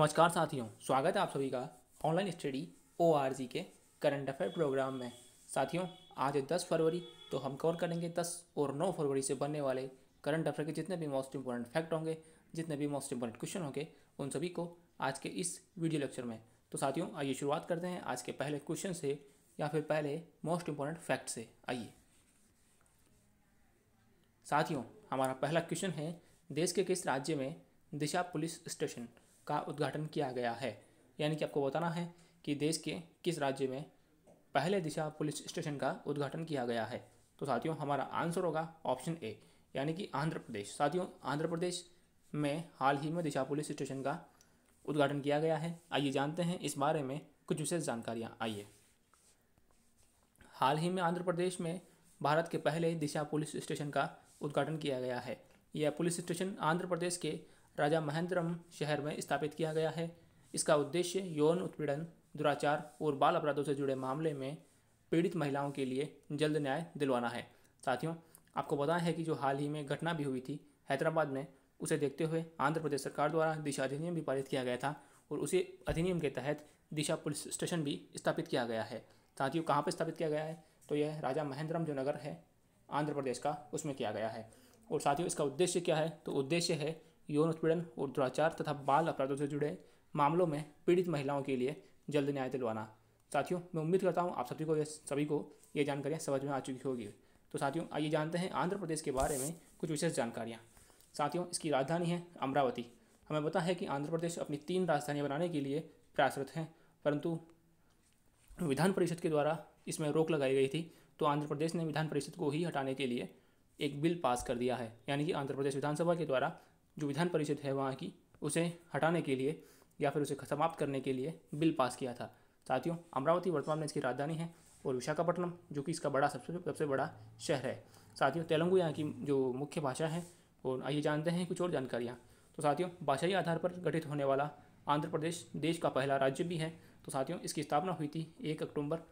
नमस्कार साथियों, स्वागत है आप सभी का online study O R G के करंट अफेयर प्रोग्राम में। साथियों, आज दस फरवरी तो हम कवर करेंगे दस और नौ फरवरी से बनने वाले करंट अफेयर के जितने भी मोस्ट इंपॉर्टेंट फैक्ट होंगे, जितने भी मोस्ट इंपॉर्टेंट क्वेश्चन होंगे, उन सभी को आज के इस वीडियो लेक्चर में। तो साथियों, आइए शुरुआत करते हैं आज के पहले क्वेश्चन से, या फिर पहले मोस्ट इंपॉर्टेंट फैक्ट से। आइए। साथियों, हमारा पहला क्वेश्चन है, देश के किस राज्य में दिशा पुलिस स्टेशन का उद्घाटन किया गया है। यानी कि आपको बताना है कि देश के किस राज्य में पहले दिशा पुलिस स्टेशन का उद्घाटन किया गया है। तो साथियों, हमारा आंसर होगा ऑप्शन ए, यानी कि आंध्र प्रदेश। साथियों, आंध्र प्रदेश में हाल ही में दिशा पुलिस स्टेशन का उद्घाटन किया गया है। आइए जानते हैं, इस बारे में कुछ विशेष जानकारियाँ। आइए। हाल ही में आंध्र प्रदेश में भारत के पहले दिशा पुलिस स्टेशन का उद्घाटन किया गया है। यह पुलिस स्टेशन आंध्र प्रदेश के राजा महेंद्रम शहर में स्थापित किया गया है। इसका उद्देश्य यौन उत्पीड़न, दुराचार और बाल अपराधों से जुड़े मामले में पीड़ित महिलाओं के लिए जल्द न्याय दिलवाना है। साथियों, आपको बताया है कि जो हाल ही में घटना भी हुई थी, हैदराबाद में, उसे देखते हुए आंध्र प्रदेश सरकार द्वारा दिशा अधिनियम भी पारित किया गया था और उसी अधिनियम के तहत दिशा पुलिस स्टेशन भी स्थापित किया गया है। साथियों, कहाँ पर स्थापित किया गया है? तो यह राजा महेंद्रम जो नगर है, आंध्र प्रदेश का, उसमें किया गया है। और साथियों, इसका उद्देश्य क्या है? तो उद्देश्य है यौन उत्पीड़न और दुराचार तथा बाल अपराधों से जुड़े मामलों में पीड़ित महिलाओं के लिए जल्द न्याय दिलवाना। साथियों, मैं उम्मीद करता हूँ आप सभी को सभी को ये जानकारियाँ समझ में आ चुकी होगी। तो साथियों, आइए जानते हैं आंध्र प्रदेश के बारे में कुछ विशेष जानकारियाँ। साथियों, इसकी राजधानी है अमरावती। हमें पता है कि आंध्र प्रदेश अपनी तीन राजधानियाँ बनाने के लिए प्रयासरत हैं, परंतु विधान परिषद के द्वारा इसमें रोक लगाई गई थी तो आंध्र प्रदेश ने विधान परिषद को ही हटाने के लिए एक बिल पास कर दिया है। यानी कि आंध्र प्रदेश विधानसभा के द्वारा जो विधान परिषद है वहाँ की, उसे हटाने के लिए या फिर उसे समाप्त करने के लिए बिल पास किया था। साथियों, अमरावती वर्तमान में इसकी राजधानी है और विशाखापट्टनम, जो कि इसका बड़ा, सबसे सबसे बड़ा शहर है। साथियों, तेलुगु यहाँ की जो मुख्य भाषा है, और आइए जानते हैं कुछ और जानकारियाँ। तो साथियों, भाषाई आधार पर गठित होने वाला आंध्र प्रदेश देश का पहला राज्य भी है। तो साथियों, इसकी स्थापना हुई थी एक अक्टूबर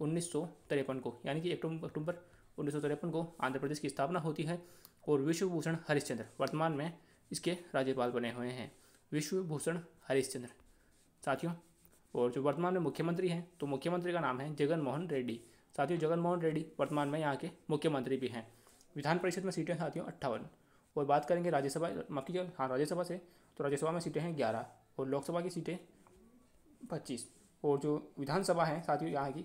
उन्नीस सौ तिरपन को, यानी कि अक्टूबर उन्नीस सौ तिरपन को आंध्र प्रदेश की स्थापना होती है, और विश्वभूषण हरिश्चंद्र वर्तमान में इसके राज्यपाल बने हुए हैं। विश्वभूषण हरिश्चंद्र। साथियों, और जो वर्तमान में मुख्यमंत्री हैं तो मुख्यमंत्री का नाम है जगन मोहन रेड्डी। साथियों जगन मोहन रेड्डी वर्तमान में यहाँ के मुख्यमंत्री भी हैं। विधान परिषद में सीटें साथियों अट्ठावन। और बात करेंगे राज्यसभा, माफ़ कीजिए हाँ राज्यसभा से तो राज्यसभा में सीटें हैं ग्यारह और लोकसभा की सीटें पच्चीस। और जो विधानसभा है, साथियों, यहाँ की,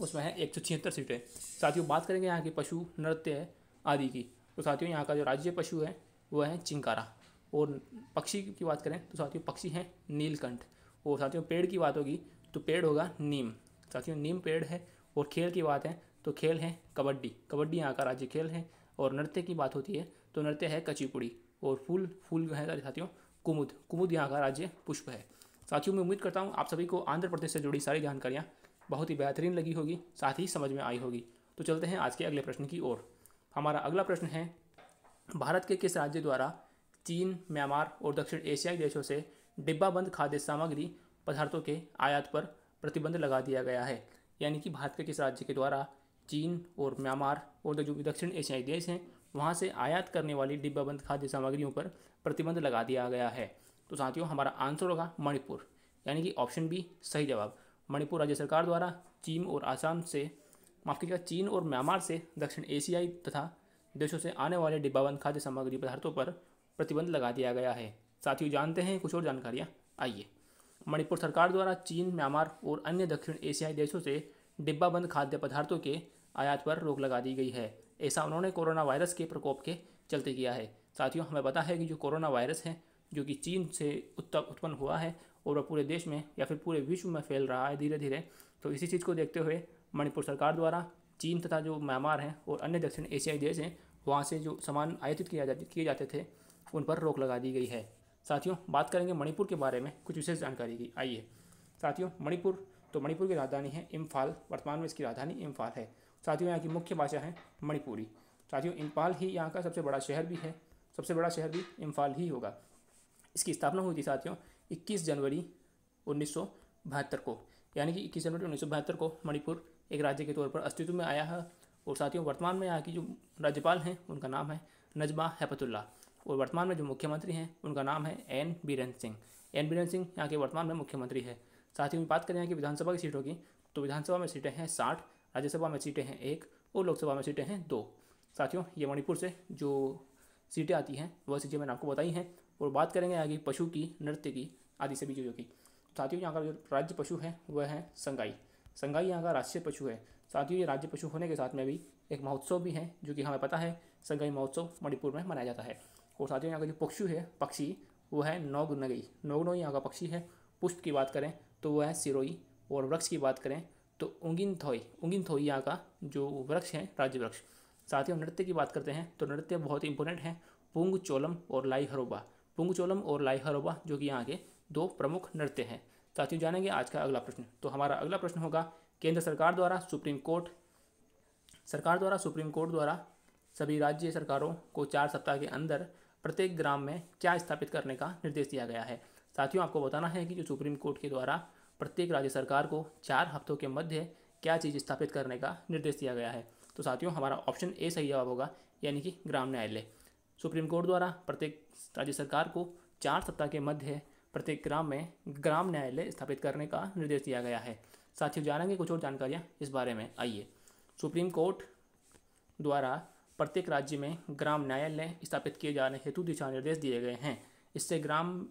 उसमें है एक सौ छिहत्तर सीटें। साथियों, बात करेंगे यहाँ की पशु नृत्य आदि की। तो साथियों, यहाँ का जो राज्य पशु है वह है चिंकारा। और पक्षी की बात करें तो साथियों, पक्षी हैं नीलकंठ। और साथियों, पेड़ की बात होगी तो पेड़ होगा नीम। साथियों, नीम पेड़ है और खेल की बात है तो खेल है कबड्डी। कबड्डी यहाँ का राज्य खेल है और नृत्य की बात होती है तो नृत्य है कचीपुड़ी। और फूल फूल जो है साथियों, कुमुद। कुमुद यहाँ का राज्य पुष्प है। साथियों, मैं उम्मीद करता हूँ आप सभी को आंध्र प्रदेश से जुड़ी सारी जानकारियाँ बहुत ही बेहतरीन लगी होगी, साथ ही समझ में आई होगी। तो चलते हैं आज के अगले प्रश्न की ओर। हमारा अगला प्रश्न है भारत के किस राज्य द्वारा चीन, म्यांमार और दक्षिण एशियाई देशों से डिब्बाबंद खाद्य सामग्री पदार्थों के आयात पर प्रतिबंध लगा दिया गया है? यानी कि भारत के किस राज्य के द्वारा चीन और म्यांमार और जो दक्षिण एशियाई देश हैं, वहाँ से आयात करने वाली डिब्बाबंद खाद्य सामग्रियों पर प्रतिबंध लगा दिया गया है? तो साथियों, हमारा आंसर होगा मणिपुर। यानी कि ऑप्शन बी, सही जवाब। मणिपुर राज्य सरकार द्वारा चीन और आसाम से, माफ़ कीजिएगा, चीन और म्यांमार से दक्षिण एशियाई तथा देशों से आने वाले डिब्बाबंद खाद्य सामग्री पदार्थों पर प्रतिबंध लगा दिया गया है। साथियों, जानते हैं कुछ और जानकारियाँ? आइए। मणिपुर सरकार द्वारा चीन, म्यांमार और अन्य दक्षिण एशियाई देशों से डिब्बाबंद खाद्य पदार्थों के आयात पर रोक लगा दी गई है। ऐसा उन्होंने कोरोना वायरस के प्रकोप के चलते किया है। साथियों, हमें पता है कि जो कोरोना वायरस है, जो कि चीन से उत्पन्न हुआ है और वह पूरे देश में या फिर पूरे विश्व में फैल रहा है धीरे धीरे तो इसी चीज़ को देखते हुए मणिपुर सरकार द्वारा चीन तथा जो म्यांमार हैं और अन्य दक्षिण एशियाई देश हैं वहाँ से जो सामान आयातित किया जाते किए जाते थे, उन पर रोक लगा दी गई है। साथियों, बात करेंगे मणिपुर के बारे में, कुछ विशेष जानकारी की। आइए। साथियों, मणिपुर तो मणिपुर की राजधानी है इम्फाल, वर्तमान में इसकी राजधानी इम्फाल है। साथियों, यहाँ की मुख्य भाषा है मणिपुरी। साथियों, इम्फाल ही यहाँ का सबसे बड़ा शहर भी है। सबसे बड़ा शहर भी इम्फाल ही होगा। इसकी स्थापना हुई थी, साथियों 21 जनवरी उन्नीस सौ बहत्तर को। यानी कि 21 जनवरी उन्नीस सौ बहत्तर को मणिपुर एक राज्य के तौर पर अस्तित्व में आया है। और साथियों, वर्तमान में यहाँ की जो राज्यपाल हैं, उनका नाम है नजमा हैपतुल्ला और वर्तमान में जो मुख्यमंत्री हैं, उनका नाम है एन बीरेंद्र सिंह। एन बीरेंद्र सिंह यहाँ के वर्तमान में मुख्यमंत्री है। साथ ही बात करें यहाँ की विधानसभा की सीटों की तो विधानसभा में सीटें हैं साठ, राज्यसभा में सीटें हैं एक और लोकसभा में सीटें हैं दो। साथियों, ये मणिपुर से जो सीटें आती हैं, वह सीटें मैंने आपको बताई हैं। और बात करेंगे यहाँ की पशु की, नृत्य की, आदि सभी चीज़ों की। साथियों, यहाँ का जो राज्य पशु है, वह है संगाई। संगाई यहाँ का राष्ट्रीय पशु है। साथियों ये राज्य पशु होने के साथ में भी एक महोत्सव भी है, जो कि हमें पता है, संगाई महोत्सव मणिपुर में मनाया जाता है। और साथियों यहाँ का जो पक्षु है, पक्षी, वो है नौग नगई नौग नोई यहाँ का पक्षी है। पुष्प की बात करें तो वह है सिरोई। और वृक्ष की बात करें तो उंगिन थोई उंगिन थोई यहाँ का जो वृक्ष है, राज्य वृक्ष। साथ ही नृत्य की बात करते हैं तो नृत्य बहुत ही इंपॉर्टेंट है। पुंग चोलम और लाई हरोबा पुंग चोलम और लाई हरोबा जो कि यहाँ के दो प्रमुख नृत्य हैं। साथियों, जानेंगे आज का अगला प्रश्न। तो हमारा अगला प्रश्न होगा, केंद्र सरकार द्वारा, सुप्रीम कोर्ट, सरकार द्वारा, सुप्रीम कोर्ट द्वारा सभी राज्य सरकारों को चार सप्ताह के अंदर प्रत्येक ग्राम में क्या स्थापित करने का निर्देश दिया गया है? साथियों, आपको बताना है कि जो सुप्रीम कोर्ट के द्वारा प्रत्येक राज्य सरकार को चार हफ्तों के मध्य क्या चीज़ स्थापित करने का निर्देश दिया गया है? तो साथियों, हमारा ऑप्शन ए सही जवाब होगा, यानी कि ग्राम न्यायालय। सुप्रीम कोर्ट द्वारा प्रत्येक राज्य सरकार को चार सप्ताह के मध्य प्रत्येक ग्राम में ग्राम न्यायालय स्थापित करने का निर्देश दिया गया है। साथियों, जानेंगे कुछ और जानकारियाँ इस बारे में। आइए। सुप्रीम कोर्ट द्वारा प्रत्येक राज्य में ग्राम न्यायालय स्थापित किए जाने हेतु दिशा निर्देश दिए गए हैं। इससे ग्राम,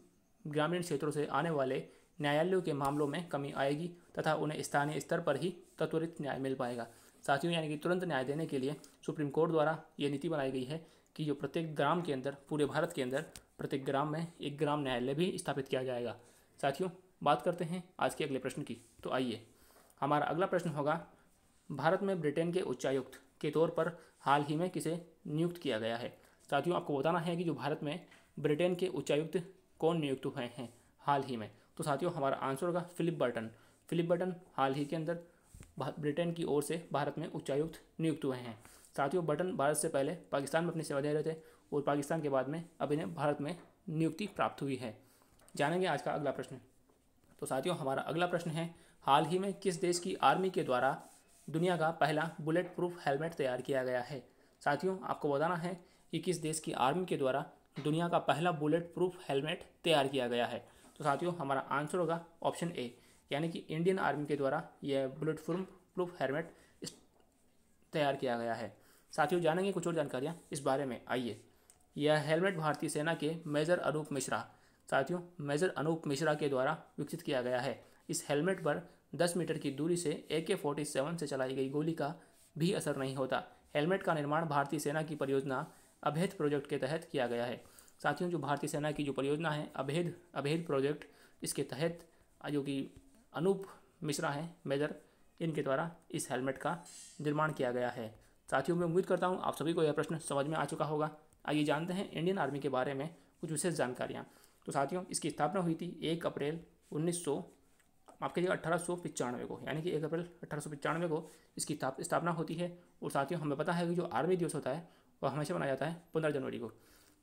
ग्रामीण क्षेत्रों से आने वाले न्यायालयों के मामलों में कमी आएगी तथा उन्हें स्थानीय स्तर पर ही त्वरित न्याय मिल पाएगा। साथियों, यानी कि तुरंत न्याय देने के लिए सुप्रीम कोर्ट द्वारा ये नीति बनाई गई है कि जो प्रत्येक ग्राम के अंदर, पूरे भारत के अंदर प्रत्येक ग्राम में एक ग्राम न्यायालय भी स्थापित किया जाएगा। साथियों, बात करते हैं आज के अगले प्रश्न की। तो आइए, हमारा अगला प्रश्न होगा, भारत में ब्रिटेन के उच्चायुक्त के तौर पर हाल ही में किसे नियुक्त किया गया है? साथियों, आपको बताना है कि जो भारत में ब्रिटेन के उच्चायुक्त कौन नियुक्त हुए हैं हाल ही में? तो साथियों, हमारा आंसर होगा फिलिप बर्टन। फिलिप बर्टन हाल ही के अंदर ब्रिटेन की ओर से भारत में उच्चायुक्त नियुक्त हुए हैं। साथियों बटन भारत से पहले पाकिस्तान में अपनी सेवा दे रहे थे। और पाकिस्तान के बाद में अब इन्हें भारत में नियुक्ति प्राप्त हुई है। जानेंगे आज का अगला प्रश्न। तो साथियों, हमारा अगला प्रश्न है, हाल ही में किस देश की आर्मी के द्वारा दुनिया का पहला बुलेट प्रूफ हेलमेट तैयार किया गया है? साथियों, आपको बताना है कि किस देश की आर्मी के द्वारा दुनिया का पहला बुलेट प्रूफ हेलमेट तैयार किया गया है? तो साथियों, हमारा आंसर होगा ऑप्शन ए, यानी कि इंडियन आर्मी के द्वारा यह बुलेट प्रूफ हेलमेट तैयार किया गया है। साथियों, जानेंगे कुछ और जानकारियाँ इस बारे में। आइए यह हेलमेट भारतीय सेना के मेजर अनूप मिश्रा, साथियों, मेजर अनूप मिश्रा के द्वारा विकसित किया गया है। इस हेलमेट पर 10 मीटर की दूरी से ए के फोर्टी सेवन से चलाई गई गोली का भी असर नहीं होता। हेलमेट का निर्माण भारतीय सेना की परियोजना अभेद प्रोजेक्ट के तहत किया गया है। साथियों, जो भारतीय सेना की जो परियोजना है, अभेद अभेद प्रोजेक्ट, इसके तहत जो कि अनूप मिश्रा हैं, मेजर, इनके द्वारा इस हेलमेट का निर्माण किया गया है। साथियों, मैं उम्मीद करता हूँ आप सभी को यह प्रश्न समझ में आ चुका होगा। आइए जानते हैं इंडियन आर्मी के बारे में कुछ विशेष जानकारियाँ। तो साथियों, इसकी स्थापना हुई थी एक अप्रैल उन्नीस सौ, आपके जगह अट्ठारह को, यानी कि एक अप्रैल अट्ठारह को इसकी स्थापना होती है। और साथियों, हमें पता है कि जो आर्मी दिवस होता है, वह हमेशा मनाया जाता है पंद्रह जनवरी को।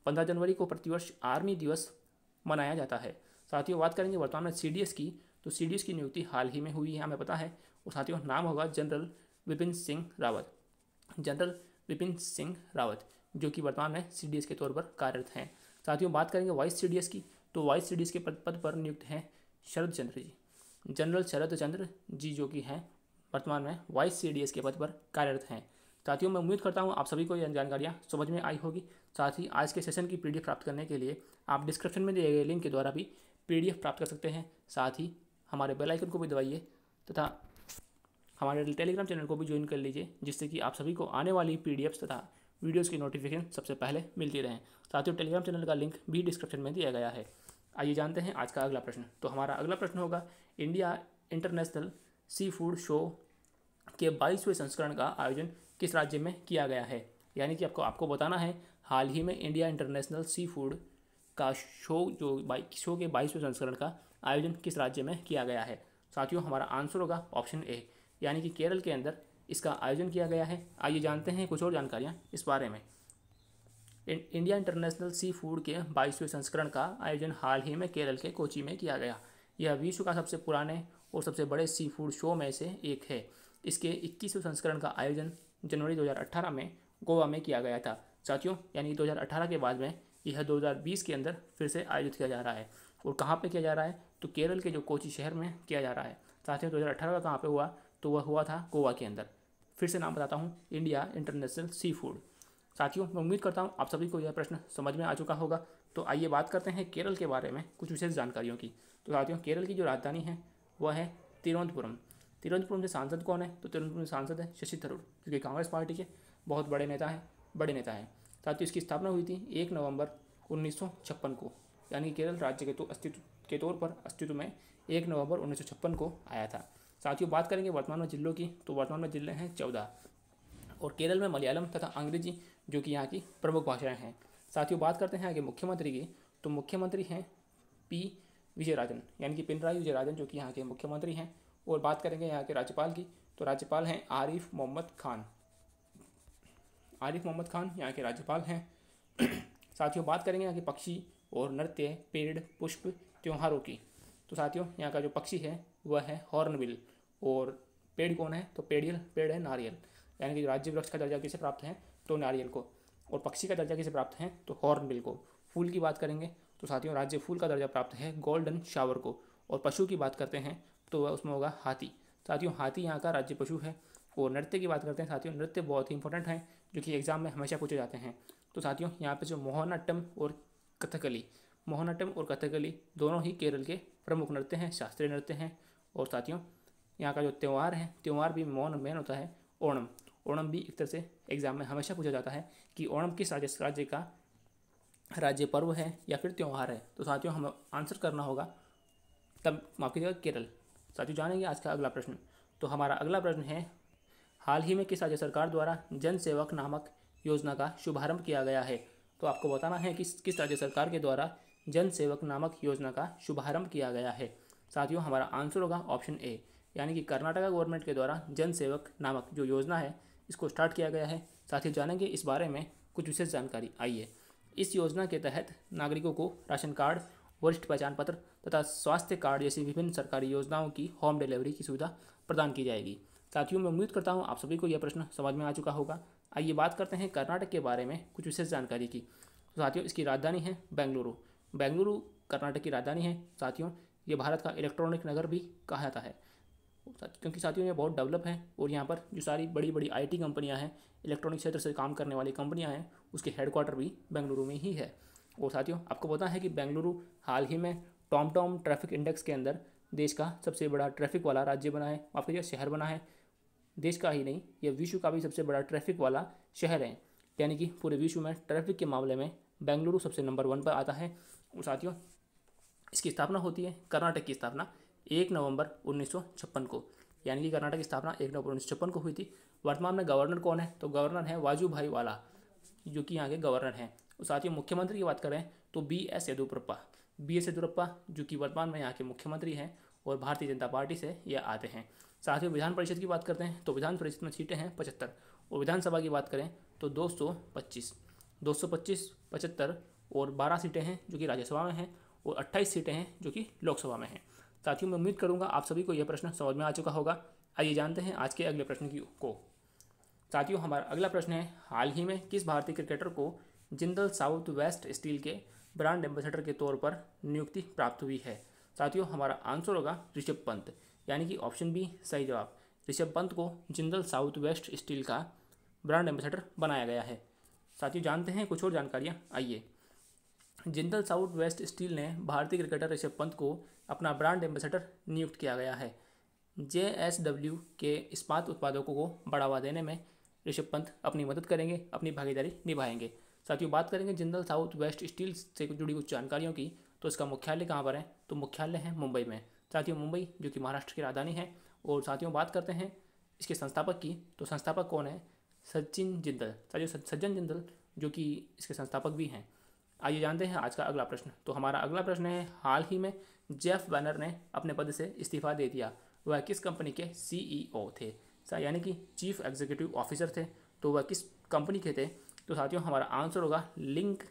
पंद्रह जनवरी को प्रतिवर्ष आर्मी दिवस मनाया जाता है। साथियों, बात करेंगे वर्तमान में सी की तो CDS की नियुक्ति हाल ही में हुई है, हमें पता है। और साथियों, नाम होगा जनरल विपिन सिंह रावत। जनरल विपिन सिंह रावत। जो कि वर्तमान में सीडीएस के तौर पर कार्यरत हैं। साथियों, बात करेंगे वाइस सीडीएस की तो वाइस सीडीएस के पद पद पर नियुक्त हैं शरद चंद्र जी। जनरल शरद चंद्र जी जो कि हैं, वर्तमान में वाइस सीडीएस के पद पर कार्यरत हैं। साथियों, मैं उम्मीद करता हूँ आप सभी को यह जानकारियाँ समझ में आई होगी। साथ ही आज के सेशन की पीडीएफ प्राप्त करने के लिए आप डिस्क्रिप्शन में दिए गए लिंक के द्वारा भी पीडीएफ प्राप्त कर सकते हैं। साथ ही हमारे बेल आइकन को भी दबाइए तथा हमारे टेलीग्राम चैनल को भी ज्वाइन कर लीजिए, जिससे कि आप सभी को आने वाली पी तथा वीडियोस की नोटिफिकेशन सबसे पहले मिलती रहें। साथियों टेलीग्राम चैनल का लिंक भी डिस्क्रिप्शन में दिया गया है। आइए जानते हैं आज का अगला प्रश्न। तो हमारा अगला प्रश्न होगा India international seafood show के बाईसवें संस्करण का आयोजन किस राज्य में किया गया है? यानी कि आपको आपको बताना है, हाल ही में इंडिया इंटरनेशनल सी फ़ूड का शो जो बाई शो के बाईसवें संस्करण का आयोजन किस राज्य में किया गया है? साथियों, हमारा आंसर होगा ऑप्शन ए यानी कि केरल के अंदर इसका आयोजन किया गया है। आइए जानते हैं कुछ और जानकारियाँ इस बारे में। इंडिया इंटरनेशनल सी फ़ूड के बाईसवें संस्करण का आयोजन हाल ही में केरल के कोची में किया गया। यह विश्व का सबसे पुराने और सबसे बड़े सी फ़ूड शो में से एक है। इसके इक्कीसवें संस्करण का आयोजन जनवरी 2018 में गोवा में किया गया था। साथियों, यानी 2018 के बाद में यह 2020 के अंदर फिर से आयोजित किया जा रहा है। और कहाँ पे किया जा रहा है? तो केरल के जो कोची शहर में किया जा रहा है। साथियों, दो हज़ार का कहाँ पे हुआ? तो वह हुआ था गोवा के अंदर। फिर से नाम बताता हूँ इंडिया इंटरनेशनल सी फ़ूड साथियों, मैं उम्मीद करता हूँ आप सभी को यह प्रश्न समझ में आ चुका होगा। तो आइए बात करते हैं केरल के बारे में कुछ विशेष जानकारियों की। तो साथियों, केरल की जो राजधानी है, वह है तिरुवनंतपुरम। तिरुवनंतपुरम के सांसद कौन है? तो तिरुवनंतपुरम के सांसद है शशि थरूर, जो कि कांग्रेस पार्टी के बहुत बड़े नेता हैं, बड़े नेता हैं। साथ ही इसकी स्थापना हुई थी एक नवंबर उन्नीस सौ छप्पन को, यानी केरल राज्य के तो अस्तित्व के तौर पर अस्तित्व में एक नवंबर उन्नीस सौ छप्पन को आया था। साथियों, बात करेंगे वर्तमान में जिलों की। तो वर्तमान में ज़िले हैं चौदह। और केरल में मलयालम तथा अंग्रेज़ी, जो कि यहाँ की प्रमुख भाषाएँ हैं। साथियों, बात करते हैं आगे मुख्यमंत्री की। तो मुख्यमंत्री हैं पी विजयराजन, यानी कि पिनराई विजयराजन, जो कि यहाँ के मुख्यमंत्री हैं। और बात करेंगे यहाँ के राज्यपाल की। तो राज्यपाल हैं आरिफ मोहम्मद खान। आरिफ मोहम्मद खान यहाँ के राज्यपाल हैं। साथियों, बात करेंगे यहाँ के पक्षी और नृत्य, पेड़, पुष्प, त्योहारों की। तो साथियों, यहाँ का जो पक्षी है वह है हॉर्नबिल। और पेड़ कौन है? तो पेड़ियल, पेड़ है नारियल। यानी कि राज्य वृक्ष का दर्जा किसे प्राप्त है? तो नारियल को। और पक्षी का दर्जा किसे प्राप्त है? तो हॉर्नबिल को। फूल की बात करेंगे तो साथियों, राज्य फूल का दर्जा प्राप्त है गोल्डन शावर को। और पशु की बात करते हैं तो वह उसमें होगा हाथी। साथियों, हाथी यहाँ का राज्य पशु है। और नृत्य की बात करते हैं साथियों, नृत्य बहुत ही इंपॉर्टेंट है, जो कि एग्ज़ाम में हमेशा पूछे जाते हैं। तो साथियों, यहाँ पे जो मोहनाट्टम और कथकली, मोहनाट्टम और कथकली दोनों ही केरल के प्रमुख नृत्य हैं, शास्त्रीय नृत्य हैं। और साथियों, यहाँ का जो त्यौहार है, त्यौहार भी मौन, मेन होता है ओणम। ओणम भी एक तरह से एग्ज़ाम में हमेशा पूछा जाता है कि ओणम किस राज्य राज्य का राज्य पर्व है या फिर त्यौहार है? तो साथियों, हमें आंसर करना होगा, तब माफ़ कीजिएगा, केरल। साथियों, जानेंगे आज का अगला प्रश्न। तो हमारा अगला प्रश्न है, हाल ही में किस राज्य सरकार द्वारा जन सेवक नामक योजना का शुभारंभ किया गया है? तो आपको बताना है कि किस राज्य सरकार के द्वारा जन सेवक नामक योजना का शुभारंभ किया गया है। साथियों, हमारा आंसर होगा ऑप्शन ए, यानी कि कर्नाटका गवर्नमेंट के द्वारा जन सेवक नामक जो योजना है, इसको स्टार्ट किया गया है। साथ ही जानेंगे इस बारे में कुछ विशेष जानकारी। आइए, इस योजना के तहत नागरिकों को राशन कार्ड, वरिष्ठ पहचान पत्र तथा स्वास्थ्य कार्ड जैसी विभिन्न सरकारी योजनाओं की होम डिलीवरी की सुविधा प्रदान की जाएगी। साथियों, मैं उम्मीद करता हूँ आप सभी को यह प्रश्न समझ में आ चुका होगा। आइए बात करते हैं कर्नाटक के बारे में कुछ विशेष जानकारी की। साथियों, इसकी राजधानी है बेंगलुरु। बेंगलुरु, कर्नाटक की राजधानी है। साथियों ये भारत का इलेक्ट्रॉनिक नगर भी कहा जाता है। क्योंकि साथियों, ये बहुत डेवलप है और यहाँ पर जो सारी बड़ी बड़ी आईटी कंपनियाँ हैं इलेक्ट्रॉनिक क्षेत्र से काम करने वाली कंपनियाँ हैं, उसके हेडक्वार्टर भी बेंगलुरु में ही है। और साथियों, आपको पता है कि बेंगलुरु हाल ही में टॉम टॉम ट्रैफ़िक इंडेक्स के अंदर देश का सबसे बड़ा ट्रैफ़िक वाला राज्य बना है। आपके लिए शहर बना है। देश का ही नहीं यह विश्व का भी सबसे बड़ा ट्रैफ़िक वाला शहर है। यानी कि पूरे विश्व में ट्रैफ़िक के मामले में बेंगलुरु सबसे नंबर वन पर आता है। और साथियों इसकी स्थापना होती है कर्नाटक की स्थापना एक नवंबर उन्नीस सौ छप्पन को। यानी कि कर्नाटक की स्थापना एक नवंबर उन्नीस सौ छप्पन को हुई थी। वर्तमान में गवर्नर कौन है? तो गवर्नर है वाजू भाई वाला, जो कि यहाँ के गवर्नर हैं। और साथ ही मुख्यमंत्री की बात करें तो B S Yediyurappa. B S Yediyurappa, जो कि वर्तमान में यहाँ के मुख्यमंत्री हैं और भारतीय जनता पार्टी से ये आते हैं। साथ ही विधान परिषद की बात करते हैं तो विधान परिषद में सीटें हैं पचहत्तर। और विधानसभा की बात करें तो दो सौ पच्चीस। दो सौ पच्चीस, पचहत्तर और बारह सीटें हैं जो कि राज्यसभा में हैं। और अट्ठाईस सीटें हैं जो कि लोकसभा में हैं। साथियों, मैं उम्मीद करूँगा आप सभी को यह प्रश्न समझ में आ चुका होगा। आइए जानते हैं आज के अगले प्रश्न की को। साथियों, हमारा अगला प्रश्न है, हाल ही में किस भारतीय क्रिकेटर को जिंदल साउथ वेस्ट स्टील के ब्रांड एम्बेसडर के तौर पर नियुक्ति प्राप्त हुई है? साथियों, हमारा आंसर होगा ऋषभ पंत। यानी कि ऑप्शन बी, सही जवाब। ऋषभ पंत को जिंदल साउथ वेस्ट स्टील का ब्रांड एम्बेसडर बनाया गया है। साथियों, जानते हैं कुछ और जानकारियाँ? आइए। जिंदल साउथ वेस्ट स्टील ने भारतीय क्रिकेटर ऋषभ पंत को अपना ब्रांड एम्बेसडर नियुक्त किया गया है। जे एस डब्ल्यू के इस्पात उत्पादकों को बढ़ावा देने में ऋषभ पंत अपनी मदद करेंगे, अपनी भागीदारी निभाएँगे। साथियों, बात करेंगे जिंदल साउथ वेस्ट स्टील से जुड़ी कुछ जानकारियों की तो इसका मुख्यालय कहाँ पर है? तो मुख्यालय है मुंबई में। साथियों, मुंबई, जो कि महाराष्ट्र की राजधानी है। और साथियों, बात करते हैं इसके संस्थापक की तो संस्थापक कौन है? सचिन जिंदल। साथियों, सज्जन जिंदल, जो कि इसके संस्थापक भी हैं। आइए जानते हैं आज का अगला प्रश्न। तो हमारा अगला प्रश्न है, हाल ही में जेफ बैनर ने अपने पद से इस्तीफा दे दिया। वह किस कंपनी के सीईओ e थे? यानी कि चीफ एग्जीक्यूटिव ऑफिसर थे। तो वह किस कंपनी के थे? तो साथियों, हमारा आंसर होगा Link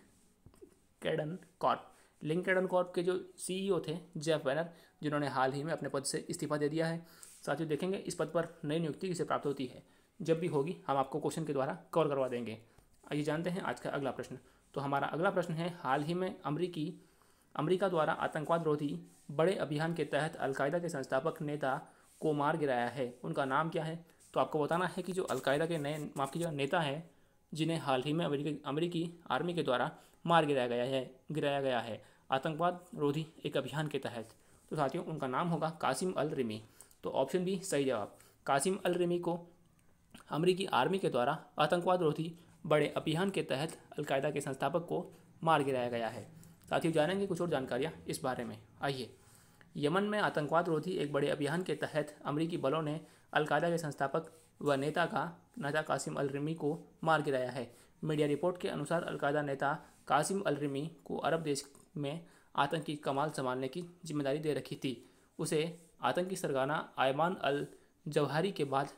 Caden Corp. Link Caden Corp के जो सीईओ e थे, जेफ बैनर, जिन्होंने हाल ही में अपने पद से इस्तीफा दे दिया है। साथियों, देखेंगे, इस पद पर नई नियुक्ति किसे प्राप्त होती है? जब भी होगी, हम आपको क्वेश्चन के द्वारा कवर करवा देंगे। आइए जानते हैं आज का अगला प्रश्न। तो हमारा अगला प्रश्न है, हाल ही में अमरीकी, अमेरिका द्वारा आतंकवाद रोधी बड़े अभियान के तहत अलकायदा के संस्थापक नेता को मार गिराया है। उनका नाम क्या है? तो आपको बताना है कि जो अलकायदा के नए, माफ़ कीजिएगा, नेता है, जिन्हें हाल ही में अमेरिकी अमेरिकी आर्मी के द्वारा मार गिराया गया है, गिराया गया है। आतंकवाद रोधी एक अभियान के तहत। तो साथियों, उनका नाम होगा कासिम अल रिमी। तो ऑप्शन बी, सही जवाब। कासिम अल रिमी को अमरीकी आर्मी के द्वारा आतंकवाद रोधी बड़े अभियान के तहत अलकायदा के संस्थापक को मार गिराया गया है। साथियों, जानेंगे कुछ और जानकारियाँ इस बारे में। आइए। यमन में आतंकवाद रोधी एक बड़े अभियान के तहत अमरीकी बलों ने अलकायदा के संस्थापक व नेता का, नेता कासिम अल रिमी को मार गिराया है। मीडिया रिपोर्ट के अनुसार अलकायदा नेता कासिम अल रिमी को अरब देश में आतंकी कमाल संभालने की ज़िम्मेदारी दे रखी थी। उसे आतंकी सरगना आयमान अल जवाहरी के बाद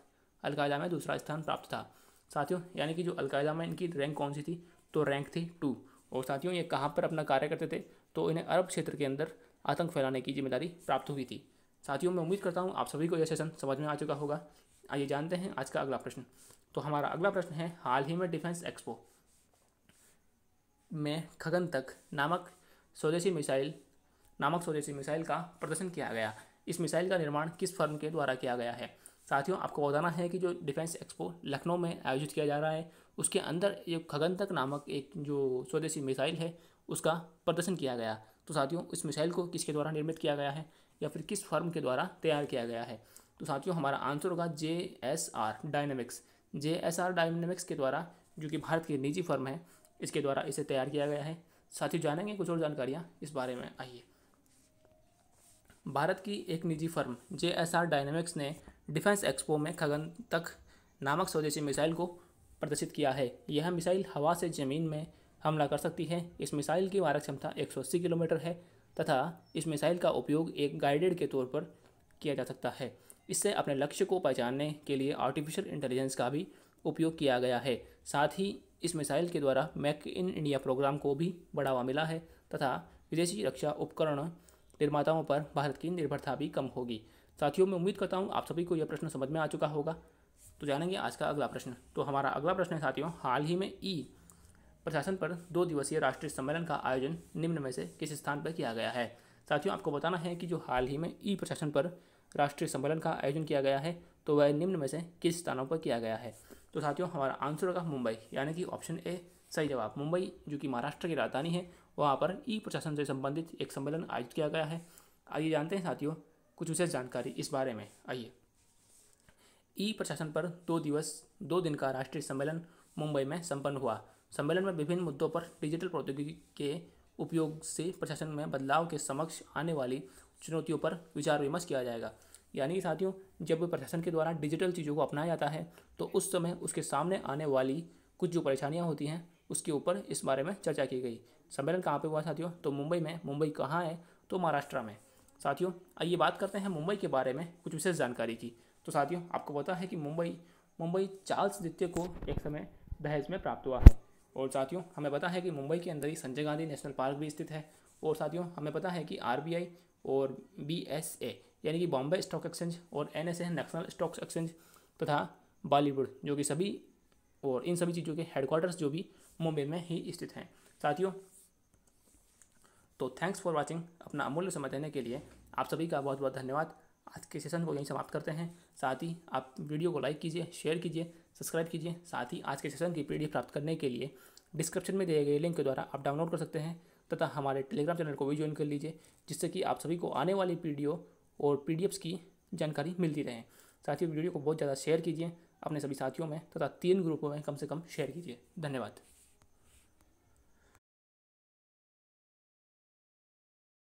अलकायदा में दूसरा स्थान प्राप्त था। साथियों, यानी कि जो अलकायदा में इनकी रैंक कौन सी थी? तो रैंक थी टू। और साथियों, ये कहाँ पर अपना कार्य करते थे? तो इन्हें अरब क्षेत्र के अंदर आतंक फैलाने की ज़िम्मेदारी प्राप्त हुई थी। साथियों, मैं उम्मीद करता हूँ आप सभी को यह सेशन समझ में आ चुका होगा। आइए जानते हैं आज का अगला प्रश्न। तो हमारा अगला प्रश्न है, हाल ही में डिफेंस एक्सपो में खगन तक नामक स्वदेशी मिसाइल, नामक स्वदेशी मिसाइल का प्रदर्शन किया गया। इस मिसाइल का निर्माण किस फर्म के द्वारा किया गया है? साथियों, आपको बताना है कि जो डिफेंस एक्सपो लखनऊ में आयोजित किया जा रहा है, उसके अंदर एक खगन तक नामक एक जो स्वदेशी मिसाइल है, उसका प्रदर्शन किया गया। तो साथियों, इस मिसाइल को किसके द्वारा निर्मित किया गया है या फिर किस फर्म के द्वारा तैयार किया गया है? तो साथियों, हमारा आंसर होगा J S R Dynamics. J S R Dynamics के द्वारा, जो कि भारत की निजी फर्म है, इसके द्वारा इसे तैयार किया गया है। साथियों, जानेंगे कुछ और जानकारियाँ इस बारे में। आइए। भारत की एक निजी firm J S R Dynamics ने डिफेंस एक्सपो में खगन तक नामक स्वदेशी मिसाइल को प्रदर्शित किया है। यह मिसाइल हवा से ज़मीन में हमला कर सकती है। इस मिसाइल की मारक क्षमता 180 किलोमीटर है तथा इस मिसाइल का उपयोग एक गाइडेड के तौर पर किया जा सकता है। इससे अपने लक्ष्य को पहचानने के लिए आर्टिफिशियल इंटेलिजेंस का भी उपयोग किया गया है। साथ ही इस मिसाइल के द्वारा मेक इन इंडिया प्रोग्राम को भी बढ़ावा मिला है तथा विदेशी रक्षा उपकरण निर्माताओं पर भारत की निर्भरता भी कम होगी। साथियों, मैं उम्मीद करता हूँ आप सभी को यह प्रश्न समझ में आ चुका होगा। तो जानेंगे आज का अगला प्रश्न। तो हमारा अगला प्रश्न है साथियों, हाल ही में ई प्रशासन पर दो दिवसीय राष्ट्रीय सम्मेलन का आयोजन निम्न में से किस स्थान पर किया गया है? साथियों, आपको बताना है कि जो हाल ही में ई प्रशासन पर राष्ट्रीय सम्मेलन का आयोजन किया गया है तो वह निम्न में से किस स्थानों पर किया गया है? तो साथियों, हमारा आंसर होगा मुंबई, यानी कि ऑप्शन ए सही जवाब। मुंबई, जो कि महाराष्ट्र की राजधानी है, वहाँ पर ई प्रशासन से संबंधित एक सम्मेलन आयोजित किया गया है। आइए जानते हैं साथियों कुछ विशेष जानकारी इस बारे में। आइए। ई प्रशासन पर दो दिवस, दो दिन का राष्ट्रीय सम्मेलन मुंबई में संपन्न हुआ। सम्मेलन में विभिन्न मुद्दों पर डिजिटल प्रौद्योगिकी के उपयोग से प्रशासन में बदलाव के समक्ष आने वाली चुनौतियों पर विचार विमर्श किया जाएगा। यानी साथियों, जब प्रशासन के द्वारा डिजिटल चीज़ों को अपनाया जाता है तो उस समय उसके सामने आने वाली कुछ जो परेशानियाँ होती हैं, उसके ऊपर इस बारे में चर्चा की गई। सम्मेलन कहाँ पे हुआ साथियों? तो मुंबई में। मुंबई कहाँ है? तो महाराष्ट्र में। साथियों, आइए बात करते हैं मुंबई के बारे में कुछ विशेष जानकारी की। तो साथियों, आपको पता है कि मुंबई मुंबई चार्ल्स द्वितीय को एक समय दहेज में प्राप्त हुआ है। और साथियों, हमें पता है कि मुंबई के अंदर ही संजय गांधी नेशनल पार्क भी स्थित है। और साथियों, हमें पता है कि आरबीआई और बीएसए, यानी कि बॉम्बे स्टॉक एक्सचेंज और एन नेशनल स्टॉक एक्सचेंज तथा बॉलीवुड, जो कि सभी और इन सभी चीज़ों के हेडक्वार्टर्स जो भी मुंबई में ही स्थित हैं। साथियों तो थैंक्स फॉर वॉचिंग अपना अमूल्य समय देने के लिए आप सभी का बहुत बहुत धन्यवाद। आज के सेशन को यहीं समाप्त करते हैं। साथ ही आप वीडियो को लाइक कीजिए शेयर कीजिए सब्सक्राइब कीजिए। साथ ही आज के सेशन की पी प्राप्त करने के लिए डिस्क्रिप्शन में दिए गए लिंक के द्वारा आप डाउनलोड कर सकते हैं तथा हमारे टेलीग्राम चैनल को भी ज्वाइन कर लीजिए, जिससे कि आप सभी को आने वाली वीडियो और पी की जानकारी मिलती रहे। साथ ही वीडियो को बहुत ज़्यादा शेयर कीजिए अपने सभी साथियों में तथा तीन ग्रुपों में कम से कम शेयर कीजिए। धन्यवाद।